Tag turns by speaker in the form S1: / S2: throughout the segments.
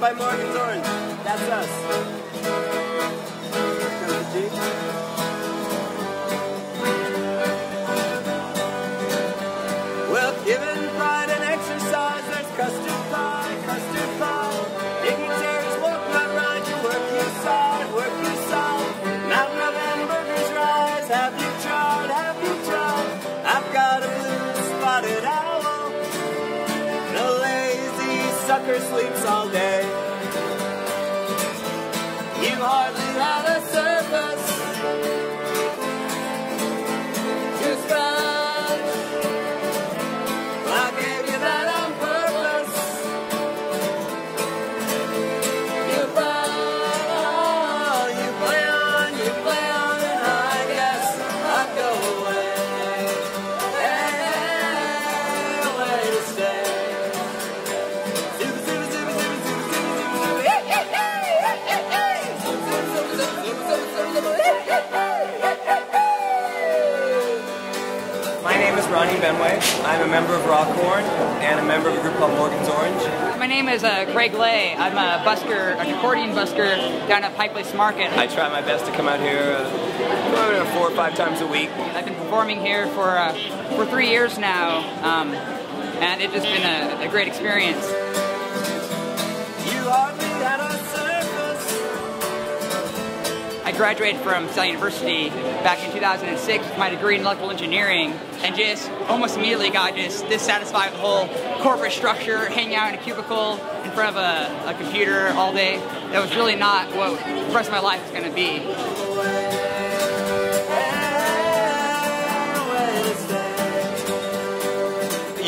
S1: by Morgan's Orange. That's us. Mountain of hamburgers rise, have you tried, have you tried? I've got a blue spotted owl. Sucker sleeps all day. You hardly had a
S2: name is Ronni Benway. I'm a member of Raw Corn and a member of a group called Morgan's Orange.
S3: My name is uh, Craig Lay. I'm a busker, an accordion busker down at Pike Place Market.
S2: I try my best to come out here uh, four or five times a week.
S3: I've been performing here for uh, for three years now, um, and it's just been a, a great experience. I graduated from Sal University back in 2006 with my degree in electrical engineering, and just almost immediately got just dissatisfied with the whole corporate structure, hanging out in a cubicle in front of a, a computer all day. That was really not what the rest of my life was going to be.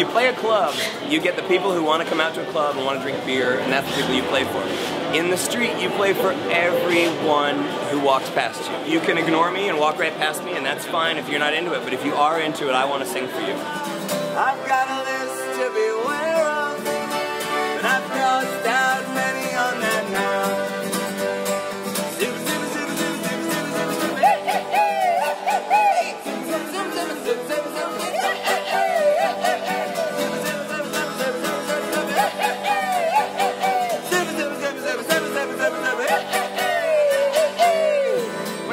S2: You play a club, you get the people who want to come out to a club and want to drink beer, and that's the people you play for. In the street, you play for everyone who walks past you. You can ignore me and walk right past me, and that's fine if you're not into it, but if you are into it, I want to sing for you.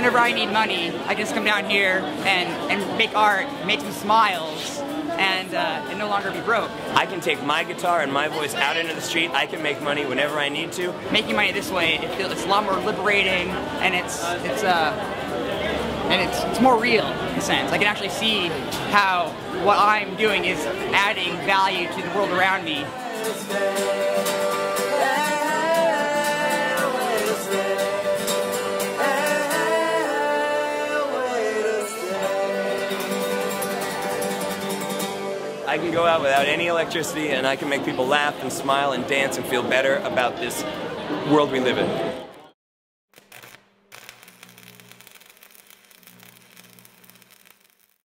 S3: Whenever I need money, I just come down here and, and make art, make some smiles, and, uh, and no longer be broke.
S2: I can take my guitar and my voice out into the street. I can make money whenever I need to.
S3: Making money this way, it feels it's a lot more liberating, and it's it's uh and it's it's more real in a sense. I can actually see how what I'm doing is adding value to the world around me.
S2: I can go out without any electricity and I can make people laugh and smile and dance and feel better about this world we live in.